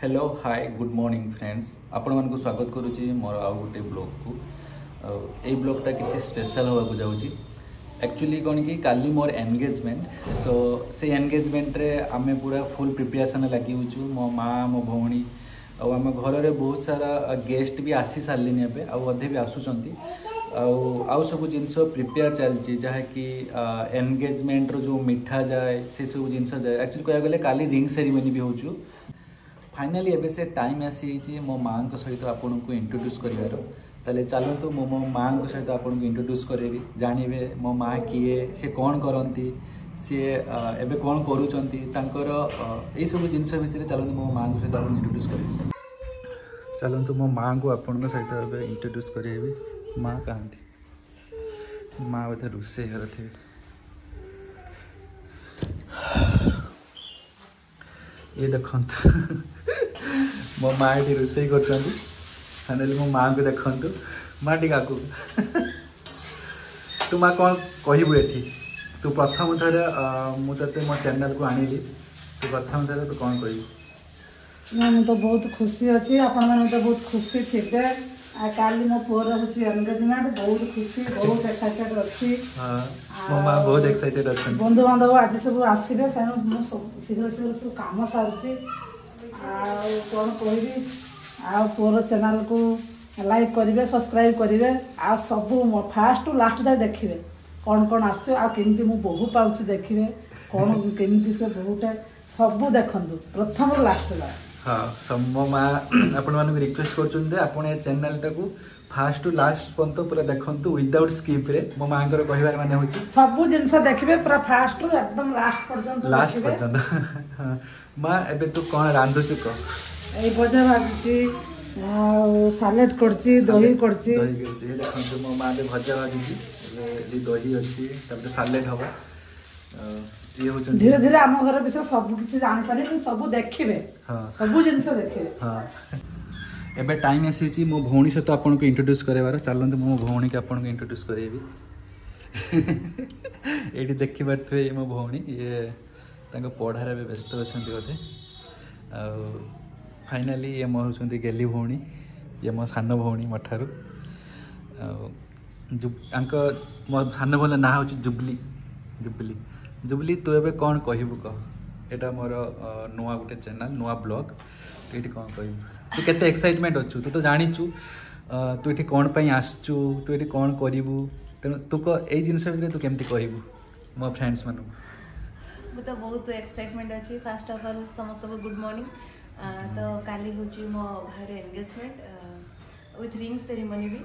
hello hi good morning friends आपण मैं स्वागत करुच्ची मोर आउ गोटे ब्लग को ये ब्लगटा किसी स्पेशल होगा जाऊँगी एक्चुअली कौन की का मोर एनगेजमेंट सो से एनगेजमेंट रे आम पूरा फुल प्रिपेरेसन लगे मो माँ मो भी आम घर में बहुत सारा गेस्ट भी आसी सारे एवं अधे भी आसुच्च आउ सब जिनस प्रिपेयर चलती जहाँकि एनगेजमेंट रो मिठा जाए से सब जिन जाए एक्चुअली कह गले काली रिंग सेरिमोनी भी हो ଫାଇନାଲି ଏବେ ସେ ଟାଇମ୍ ଆସିଯାଇଛି ମୋ ମାଆଙ୍କ ସହିତ ଆପଣଙ୍କୁ ଇଣ୍ଟ୍ରୋଡ୍ୟୁସ୍ କରିବାର ତାହେଲେ ଚାଲନ୍ତୁ ମୁଁ ମୋ ମାଆଙ୍କ ସହିତ ଆପଣଙ୍କୁ ଇଣ୍ଟ୍ରୋଡ୍ୟୁସ୍ କରେଇବି ଜାଣିବେ ମୋ ମାଆ କିଏ ସେ କ'ଣ କରନ୍ତି ସିଏ ଏବେ କ'ଣ କରୁଛନ୍ତି ତାଙ୍କର ଏଇସବୁ ଜିନିଷ ଭିତରେ ଚାଲନ୍ତୁ ମୋ ମାଆଙ୍କ ସହିତ ଆପଣଙ୍କୁ ଇଣ୍ଟ୍ରୋଡ୍ୟୁସ୍ କରେଇବି ଚାଲନ୍ତୁ ମୋ ମାଆଙ୍କୁ ଆପଣଙ୍କ ସହିତ ଏବେ ଇଣ୍ଟ୍ରୋଡ୍ୟୁସ୍ କରେଇବି ମାଆ କାହାନ୍ତି ମାଆ ବୋଧେ ରୋଷେଇ ଘରେ ଥିବେ ये देखो ମୋ ମା ଏଠି ରୋଷେଇ କରୁଛନ୍ତି ଫାଇନାଲି ମୋ ମାଆଙ୍କୁ ଦେଖନ୍ତୁ ମା ଟିକେ କାକୁ ତୁ ମା କ'ଣ କହିବୁ ଏଠି ତୁ ପ୍ରଥମ ଥର ମୁଁ ତୋତେ ମୋ ଚ୍ୟାନେଲ୍କୁ ଆଣିଲି ତୁ ପ୍ରଥମ ଥର ତୁ କ'ଣ କହିବୁ ନା ମୁଁ ତ ବହୁତ ଖୁସି ଅଛି ଆପଣମାନେ ତ ବହୁତ ଖୁସି ଥିବେ ଆଉ କାଲି ମୋ ପୁଅର ହେଉଛି ଏନଗେଜମେଣ୍ଟ ବହୁତ ଖୁସି ବହୁତ ଏକ୍ସାଇଟେଡ୍ ଅଛି ମୋ ମା ବହୁତ ଏକ୍ସାଇଟେଡ୍ ଅଛି ବନ୍ଧୁବାନ୍ଧବ ଆଜି ସବୁ ଆସିବେ ସେଣୁ ମୁଁ ଶୀଘ୍ର ଶୀଘ୍ର ସବୁ କାମ ସାରୁଛି ଆଉ କ'ଣ କହିବି ଆଉ ପୁଅର ଚ୍ୟାନେଲକୁ ଲାଇକ୍ କରିବେ ସବସ୍କ୍ରାଇବ୍ କରିବେ ଆଉ ସବୁ ଫାଷ୍ଟରୁ ଲାଷ୍ଟ ଯାଏ ଦେଖିବେ କ'ଣ କ'ଣ ଆସୁଛି ଆଉ କେମିତି ମୁଁ ବୋହୁ ପାଉଛି ଦେଖିବେ କ'ଣ କେମିତି ସେ ବୋହୁଟା ସବୁ ଦେଖନ୍ତୁ ପ୍ରଥମରୁ ଲାଷ୍ଟ ଯାଏ हाँ मैं रिक्वेस्ट कर चेल टा फास्ट टू लास्ट पर्यटन पूरा देखते विदाउट स्कीप्रे मो माँ को कह मैं सब जिन देखिए लास्ट पर्यटन माँ एब तू कौन रांधु कह भजा भाजी सालाड कर दही कर देखते मो दही अच्छी सालाड हाँ ଇଏ ହେଉଛନ୍ତି ଧୀରେ ଧୀରେ ଆମ ଘର ବିଷୟ ସବୁ କିଛି ଜାଣିପାରିବେ ସବୁ ଦେଖିବେ ସବୁ ଜିନିଷ ଦେଖିବେ ଏବେ ଟାଇମ୍ ଆସିଛି ମୋ ଭଉଣୀ ସହିତ ଆପଣଙ୍କୁ ଇଣ୍ଟ୍ରୋଡ୍ୟୁସ୍ କରାଇବାର ଚାଲନ୍ତୁ ମୁଁ ମୋ ଭଉଣୀକୁ ଆପଣଙ୍କୁ ଇଣ୍ଟ୍ରୋଡ୍ୟୁସ୍ କରାଇବି ଏଇଠି ଦେଖିପାରୁଥିବେ ଇଏ ମୋ ଭଉଣୀ ଇଏ ତାଙ୍କ ପଢ଼ାରେ ଏବେ ବ୍ୟସ୍ତ ଅଛନ୍ତି ବୋଧେ ଆଉ ଫାଇନାଲି ଇଏ ମୋ ହେଉଛନ୍ତି ଗେଲି ଭଉଣୀ ଇଏ ମୋ ସାନ ଭଉଣୀ ମୋ ଠାରୁ ଆଉ ତାଙ୍କ ମୋ ସାନ ଭଉଣୀର ନାଁ ହେଉଛି ଜୁବଲି ଜୁବଲି ଜୁବଲି ତୁ ଏବେ କ'ଣ କହିବୁ କହ ଏଇଟା ମୋର ନୂଆ ଗୋଟେ ଚ୍ୟାନେଲ୍ ନୂଆ ବ୍ଲଗ୍ ତୁ ଏଠି କ'ଣ କହିବୁ ତୁ କେତେ ଏକ୍ସାଇଟମେଣ୍ଟ ଅଛୁ ତୁ ତ ଜାଣିଛୁ ତୁ ଏଠି କ'ଣ ପାଇଁ ଆସିଛୁ ତୁ ଏଠି କ'ଣ କରିବୁ ତେଣୁ ତୁ କହ ଏଇ ଜିନିଷ ଭିତରେ ତୁ କେମିତି କହିବୁ ମୋ ଫ୍ରେଣ୍ଡସ୍ମାନଙ୍କୁ ମୁଁ ତ ବହୁତ ଏକ୍ସାଇଟମେଣ୍ଟ ଅଛି ଫାର୍ଷ୍ଟ ଅଫ୍ ଅଲ୍ ସମସ୍ତଙ୍କୁ ଗୁଡ୍ ମର୍ଣ୍ଣିଂ ତ କାଲି ହେଉଛି ମୋ ଭାଇର ଏନ୍ଗେଜମେଣ୍ଟ ୱିଥ୍ ରିଙ୍ଗ୍ ସେରିମୋନି ବି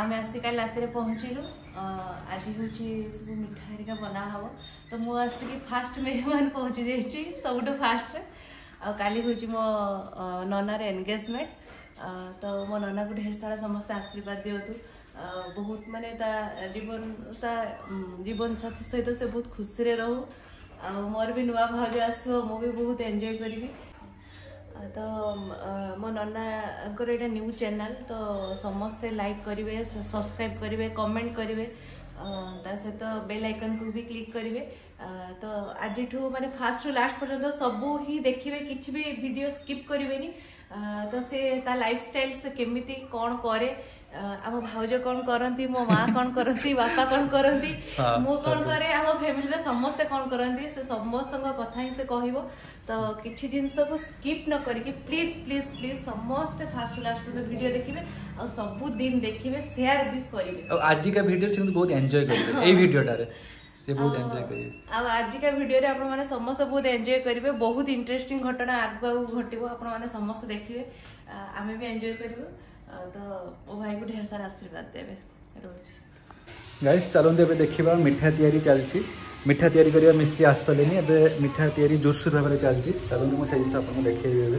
ଆମେ ଆସି କାଲି ରାତିରେ ପହଞ୍ଚିଲୁ ଆଜି ହେଉଛି ସବୁ ମିଠା ହେରିକା ବନା ହେବ ତ ମୁଁ ଆସିକି ଫାଷ୍ଟ ମେହମାନ ପହଞ୍ଚି ଯାଇଛି ସବୁଠୁ ଫାଷ୍ଟ ଆଉ କାଲି ହେଉଛି ମୋ ନନାର ଏନଗେଜମେଣ୍ଟ ତ ମୋ ନନାକୁ ଢେର ସାରା ସମସ୍ତେ ଆଶୀର୍ବାଦ ଦିଅନ୍ତୁ ବହୁତ ମାନେ ତା ଜୀବନ ତା ଜୀବନସାଥୀ ସହିତ ସେ ବହୁତ ଖୁସିରେ ରହୁ ଆଉ ମୋର ବି ନୂଆ ଭାଉଜ ଆସିବ ମୁଁ ବି ବହୁତ ଏନ୍ଜୟ କରିବି ତ ମୋ ନନାଙ୍କର ଏଇଟା ନ୍ୟୁଜ୍ ଚ୍ୟାନେଲ୍ ତ ସମସ୍ତେ ଲାଇକ୍ କରିବେ ସବସ୍କ୍ରାଇବ୍ କରିବେ କମେଣ୍ଟ କରିବେ ତା ସହିତ ବେଲ୍ ଆଇକନ୍କୁ ବି କ୍ଲିକ୍ କରିବେ ତ ଆଜିଠୁ ମାନେ ଫାଷ୍ଟରୁ ଲାଷ୍ଟ ପର୍ଯ୍ୟନ୍ତ ସବୁ ହିଁ ଦେଖିବେ କିଛି ବି ଭିଡ଼ିଓ ସ୍କିପ୍ କରିବେନି ତ ସେ ତା ଲାଇଫ୍ ଷ୍ଟାଇଲ୍ ସେ କେମିତି କ'ଣ କରେ ଆମ ଭାଉଜ କ'ଣ କରନ୍ତି ମୋ ମା କ'ଣ କରନ୍ତି ବାପା କ'ଣ କରନ୍ତି ମୁଁ କ'ଣ କରେ ଆମ ଫ୍ୟାମିଲିରେ ସମସ୍ତେ କ'ଣ କରନ୍ତି ସେ ସମସ୍ତଙ୍କ କଥା ହିଁ ସେ କହିବ ତ କିଛି ଜିନିଷକୁ ସ୍କିପ୍ ନ କରିକି ପ୍ଲିଜ୍ ପ୍ଲିଜ୍ ପ୍ଲିଜ୍ ସମସ୍ତେ ଫାଷ୍ଟରୁ ଲାଷ୍ଟ ପର୍ଯ୍ୟନ୍ତ ଭିଡ଼ିଓ ଦେଖିବେ ଆଉ ସବୁଦିନ ଦେଖିବେ ସେୟାର ବି କରିବେ ଆଉ ଆଜିକା ଭିଡିଓ ସେ ବହୁତ ଏନ୍ଜୟ କରିବେ ଏଇ ଭିଡ଼ିଓଟାରେ ସେ ବହୁତ ଏନ୍ଜୟ କରିବେ ଆଉ ଆଜିକା ଭିଡ଼ିଓରେ ଆପଣମାନେ ସମସ୍ତେ ବହୁତ ଏନ୍ଜୟ କରିବେ ବହୁତ ଇଣ୍ଟରେଷ୍ଟିଂ ଘଟଣା ଆଗକୁ ଆଗକୁ ଘଟିବ ଆପଣମାନେ ସମସ୍ତେ ଦେଖିବେ ଆମେ ବି ଏନ୍ଜୟ କରିବୁ ତ ମୋ ଭାଇକୁ ଢେର ସାରା ଆଶୀର୍ବାଦ ଦେବେ ରହୁଛି ଗାଇସ୍ ଚାଲନ୍ତୁ ଏବେ ଦେଖିବା ମିଠା ତିଆରି ଚାଲିଛି ମିଠା ତିଆରି କରିବା ମିସ୍ତ୍ରୀ ଆସିସାରିଲେନି ଏବେ ମିଠା ତିଆରି ଜୋରସୋର ଭାବରେ ଚାଲିଛି ଚାଲନ୍ତୁ ମୁଁ ସେଇ ଜିନିଷ ଆପଣଙ୍କୁ ଦେଖେଇବି ଏବେ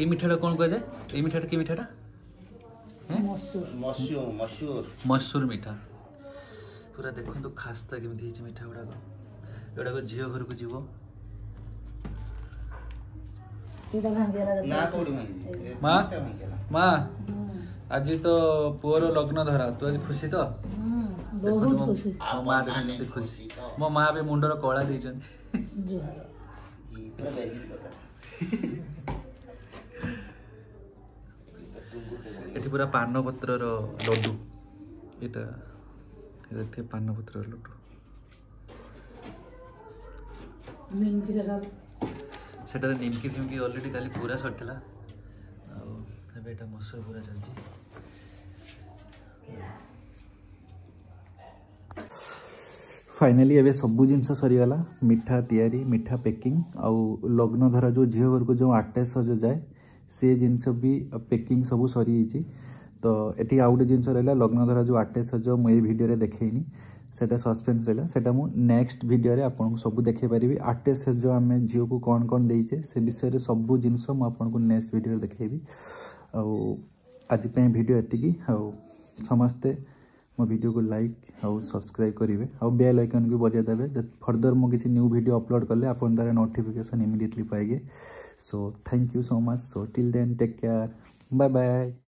এই মিঠাটা কোন কাজে এই মিঠাটা কি মিঠাটা ମସୁର ମିଠା ପୁରା ଦେଖନ୍ତୁ ଖାସ୍ତା କେମିତି ହେଇଛି ମିଠା ଗୁଡ଼ାକ ଏଗୁଡ଼ାକ ଝିଅ ଘରକୁ ଯିବ ମା ଆଜି ତ ପୁଅର ଲଗ୍ନ ଧରା ତୁ ଆଜି ଖୁସି ତ ମା ଦେଖନ୍ତୁ ଖୁସି ମୋ ମା ବି ମୁଣ୍ଡର କଳା ଦେଇଛନ୍ତି এটা পুরা পান্নপত্রৰ লডু এতা এতা তে পান্নপত্রৰ লডু নিমকিৰা সেটা নিমকি থৈ কি অলৰেডি খালি পুরা সৰতলা আৰু এটা মছৰ পুরা চলজি ফাইনালি এবে সবু জিনছ সৰিৱালা মিঠা তৈয়ாரி মিঠা পেকিং আৰু লগ্নধৰা যো জীয়ৰক যো আটেছ হ'জ যায় से जिनस भी पेकिंग सब सरी तो ये आउ गोटे जिनस रहा लग्नधरा जो आटेस जो मुझे भिडियो देखेनी सेटा सस्पेन्स रहा से नेक्स्ट भिडियो आप सब देखे पारि आर्टेस जो आम झील को कौन कौन दे विषय में सब जिन मुझे नेक्स्ट भिडे देखेबी आजपाई भिड ये समस्ते ମୋ ଭିଡ଼ିଓକୁ ଲାଇକ୍ ଆଉ ସବସ୍କ୍ରାଇବ୍ କରିବେ ଆଉ ବେଲ୍ ଆଇକନ୍ ବି ବଜାଇ ଦେବେ ଫର୍ଦର ମୁଁ କିଛି ନ୍ୟୁ ଭିଡ଼ିଓ ଅପଲୋଡ଼ କଲେ ଆପଣ ତାର नोटिफिकेशन इमिडिएटली पाएंगे so thank you so much so till then take care bye bye